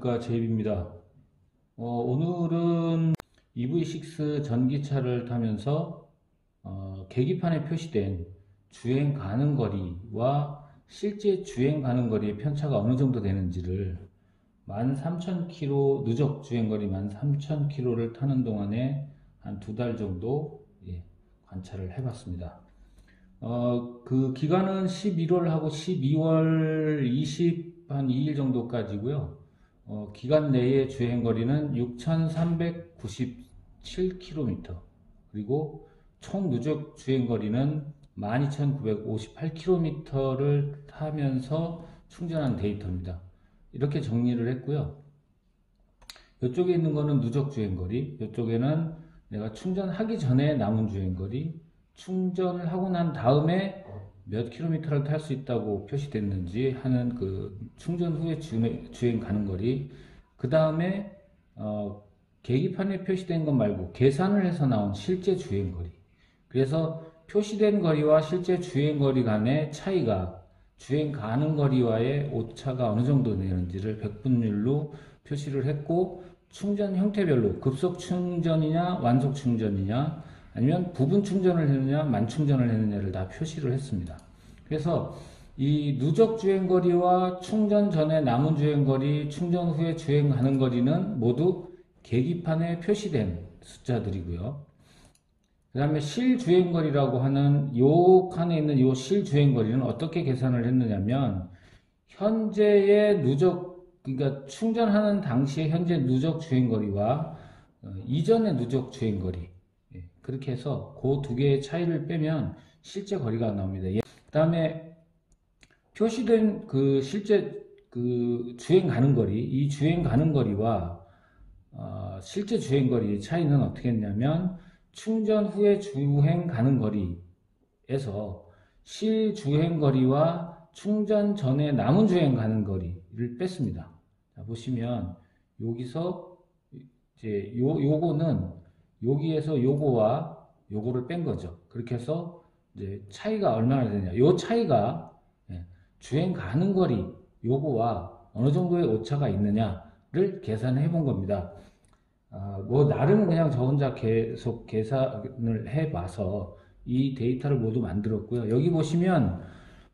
안녕하십니까 제입입니다 어, 오늘은 EV6 전기차를 타면서 어, 계기판에 표시된 주행 가능 거리와 실제 주행 가능 거리의 편차가 어느 정도 되는지를 13,000km 누적 주행 거리 13,000km를 타는 동안에 한 두 달 정도 예, 관찰을 해봤습니다. 어, 그 기간은 11월하고 12월 20, 한 2일 정도까지고요. 어, 기간 내의 주행 거리는 6,397km 그리고 총 누적 주행 거리는 12,958km를 타면서 충전한 데이터입니다. 이렇게 정리를 했고요. 이쪽에 있는 거는 누적 주행거리, 이쪽에는 내가 충전하기 전에 남은 주행거리, 충전을 하고 난 다음에 몇 킬로미터를 탈 수 있다고 표시됐는지 하는 그 충전 후에 주행, 가는 거리, 그 다음에 어, 계기판에 표시된 것 말고 계산을 해서 나온 실제 주행 거리. 그래서 표시된 거리와 실제 주행 거리 간의 차이가 주행 가는 거리와의 오차가 어느 정도 되는지를 백분율로 표시를 했고 충전 형태별로 급속 충전이냐 완속 충전이냐 아니면 부분 충전을 했느냐 만 충전을 했느냐를 다 표시를 했습니다. 그래서 이 누적 주행 거리와 충전 전에 남은 주행 거리, 충전 후에 주행하는 거리는 모두 계기판에 표시된 숫자들이고요. 그 다음에 실주행 거리라고 하는 요 칸에 있는 요 실주행 거리는 어떻게 계산을 했느냐면 현재의 누적 그러니까 충전하는 당시의 현재 누적 주행 거리와 어, 이전의 누적 주행 거리 예, 그렇게 해서 그 두 개의 차이를 빼면 실제 거리가 나옵니다. 예, 그 다음에 표시된 그 실제 그 주행 가는 거리 이 주행 가는 거리와 어, 실제 주행 거리 차이는 어떻게 했냐면 충전 후에 주행 가는 거리에서 실주행 거리와 충전 전에 남은 주행 가는 거리를 뺐습니다. 자, 보시면 여기서 이제 요 요거는 여기에서 요거와 요거를 뺀 거죠. 그렇게 해서 이제 차이가 얼마나 되냐. 요 차이가 예, 주행 가는 거리 요거와 어느 정도의 오차가 있느냐를 계산해 본 겁니다. 아, 뭐 나름 그냥 저 혼자 계속 계산을 해 봐서 이 데이터를 모두 만들었고요. 여기 보시면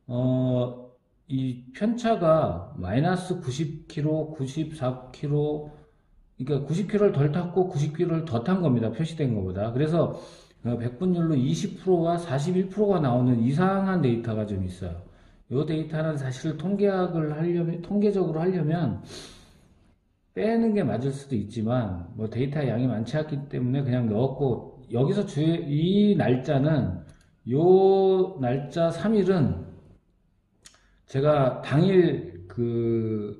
어, 이 편차가 마이너스 90km, 94km, 그러니까 90km를 덜 탔고 90km를 더 탄 겁니다. 표시된 것보다. 그래서 100분율로 어, 20%와 41%가 나오는 이상한 데이터가 좀 있어요. 이 데이터는 사실 통계학을 하려면, 통계적으로 하려면 빼는 게 맞을 수도 있지만 뭐 데이터 양이 많지 않기 때문에 그냥 넣었고 여기서 주의 이 날짜는 요 날짜 3일은 제가 당일 그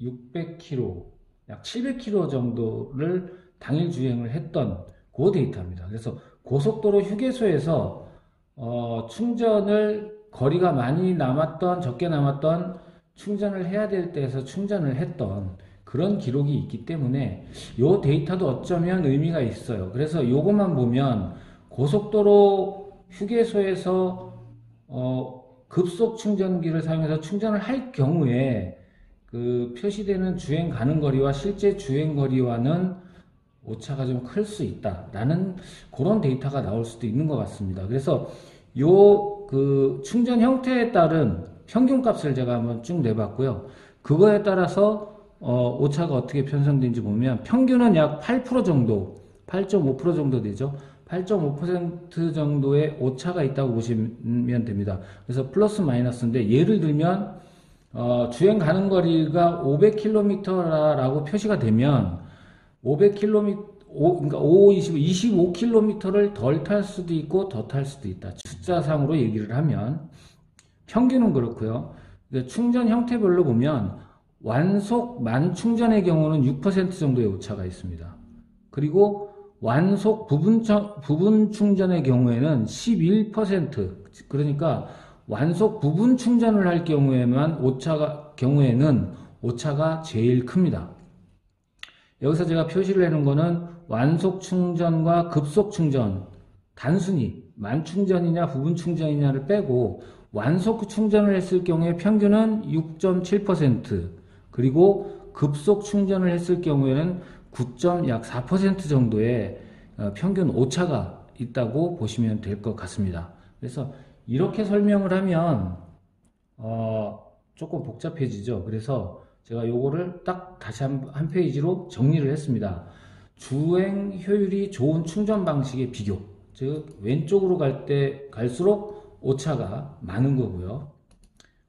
600km 약 700km 정도를 당일 주행을 했던 그 데이터입니다. 그래서 고속도로 휴게소에서 어, 충전을 거리가 많이 남았던 적게 남았던 충전을 해야 될 때에서 충전을 했던 그런 기록이 있기 때문에 이 데이터도 어쩌면 의미가 있어요. 그래서 이것만 보면 고속도로 휴게소에서 어, 급속 충전기를 사용해서 충전을 할 경우에 그 표시되는 주행 가는 거리와 실제 주행 거리와는 오차가 좀 클 수 있다라는 그런 데이터가 나올 수도 있는 것 같습니다. 그래서 요 그 충전 형태에 따른 평균 값을 제가 한번 쭉 내봤고요. 그거에 따라서 어, 오차가 어떻게 편성된지 보면 평균은 약 8% 정도, 8.5% 정도 되죠. 8.5% 정도의 오차가 있다고 보시면 됩니다. 그래서 플러스 마이너스인데 예를 들면 어, 주행 가는 거리가 500km라고 표시가 되면 500km, 5, 그러니까 5, 25, 25km를 덜 탈 수도 있고 더 탈 수도 있다. 숫자상으로 얘기를 하면 평균은 그렇고요. 충전 형태별로 보면 완속 만 충전의 경우는 6% 정도의 오차가 있습니다. 그리고 완속 부분, 부분 충전의 경우에는 11% 그러니까 완속 부분 충전을 할 경우에만 오차가 경우에는 오차가 제일 큽니다. 여기서 제가 표시를 해놓은 거는 완속 충전과 급속 충전 단순히 만 충전이냐 부분 충전이냐를 빼고 완속 충전을 했을 경우에 평균은 6.7% 그리고 급속 충전을 했을 경우에는 9.약4% 정도의 어, 평균 오차가 있다고 보시면 될 것 같습니다. 그래서 이렇게 설명을 하면 어, 조금 복잡해지죠. 그래서 제가 요거를 딱 다시 한, 한 페이지로 정리를 했습니다. 주행 효율이 좋은 충전 방식의 비교. 즉, 왼쪽으로 갈 때 갈수록 오차가 많은 거고요.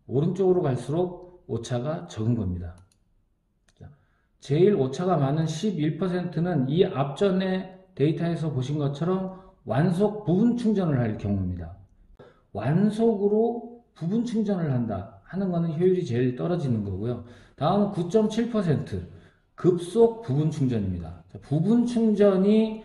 오른쪽으로 갈수록 오차가 적은 겁니다. 자, 제일 오차가 많은 11%는 이 앞전에 데이터에서 보신 것처럼 완속 부분 충전을 할 경우입니다. 완속으로 부분 충전을 한다 하는 것은 효율이 제일 떨어지는 거고요. 다음은 9.7% 급속 부분 충전입니다. 자, 부분 충전이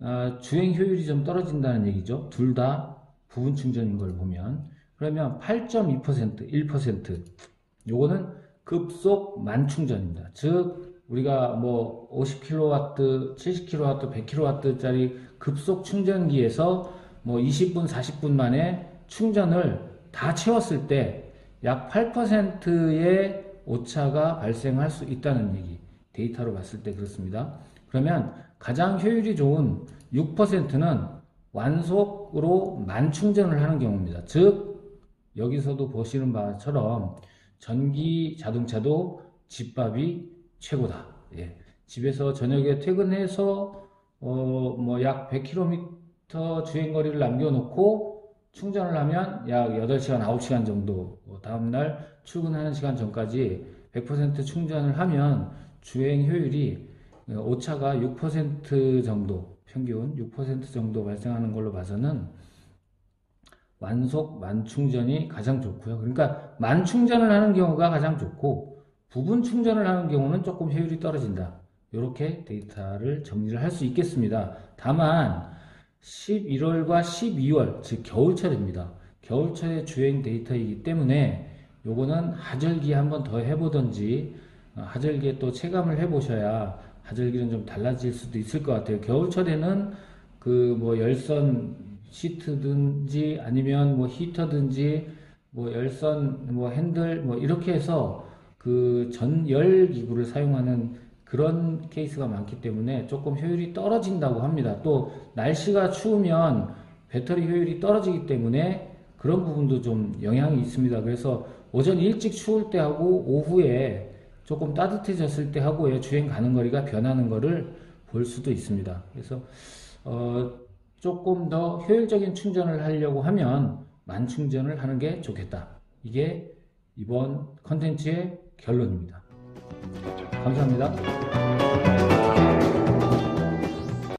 아, 주행 효율이 좀 떨어진다는 얘기죠. 둘 다 부분 충전인 걸 보면 그러면 8.2% 1% 요거는 급속 만충전입니다. 즉 우리가 뭐 50kW, 70kW, 100kW짜리 급속 충전기에서 뭐 20분, 40분 만에 충전을 다 채웠을 때 약 8%의 오차가 발생할 수 있다는 얘기. 데이터로 봤을 때 그렇습니다. 그러면 가장 효율이 좋은 6%는 완속으로 만충전을 하는 경우입니다. 즉, 여기서도 보시는 바처럼 전기 자동차도 집밥이 최고다. 예. 집에서 저녁에 퇴근해서 어, 뭐 약 100km 주행거리를 남겨놓고 충전을 하면 약 8시간, 9시간 정도 어, 다음날 출근하는 시간 전까지 100% 충전을 하면 주행 효율이 어, 오차가 6% 정도 평균 6% 정도 발생하는 걸로 봐서는 완속 만충전이 가장 좋고요. 그러니까 만충전을 하는 경우가 가장 좋고 부분 충전을 하는 경우는 조금 효율이 떨어진다. 이렇게 데이터를 정리를 할 수 있겠습니다. 다만 11월과 12월 즉 겨울철입니다. 겨울철의 주행 데이터이기 때문에 요거는 하절기에 한번 더 해보던지 어, 하절기에 또 체감을 해보셔야 하절기는 좀 달라질 수도 있을 것 같아요. 겨울철에는 그 뭐 열선 시트든지 아니면 뭐 히터든지 뭐 열선 뭐 핸들 뭐 이렇게 해서 그 전열 기구를 사용하는 그런 케이스가 많기 때문에 조금 효율이 떨어진다고 합니다. 또 날씨가 추우면 배터리 효율이 떨어지기 때문에 그런 부분도 좀 영향이 있습니다. 그래서 오전 일찍 추울 때 하고 오후에 조금 따뜻해졌을 때 하고의 주행 가는 거리가 변하는 거를 볼 수도 있습니다. 그래서 어 조금 더 효율적인 충전을 하려고 하면 만 충전을 하는 게 좋겠다. 이게 이번 컨텐츠의 결론입니다. 감사합니다.